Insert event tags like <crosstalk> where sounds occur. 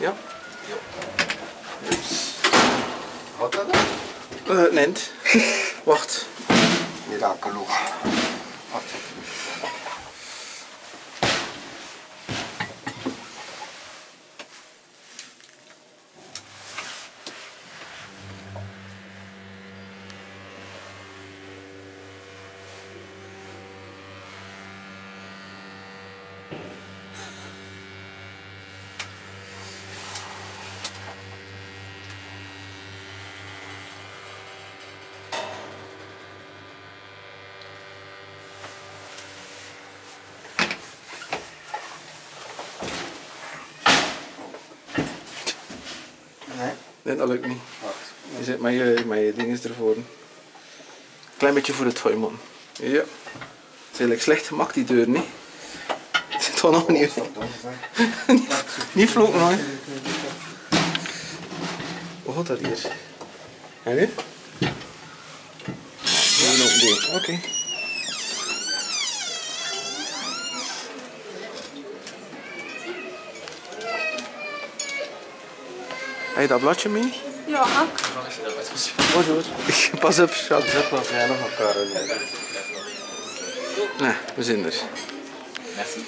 Ja. Hat er das? Äh, nennt. <laughs> Wacht. Mirakel. Nee. Nee, dat lukt niet. Je zet mijn, je, mijn ding is ervoor. Klein beetje voor het gooi, man. Ja. Het is eigenlijk slecht gemaakt, die deur, niet? Wel nog niet. <laughs> niet vloeken, hoor. Hoe gaat dat hier? En nu? Gewoon open doen. Oké. Heb je dat bladje mee? Ja. Goed hoor. <laughs> Pas op, schat. Zet nog jij nog elkaar. Nee, we zijn er. Merci.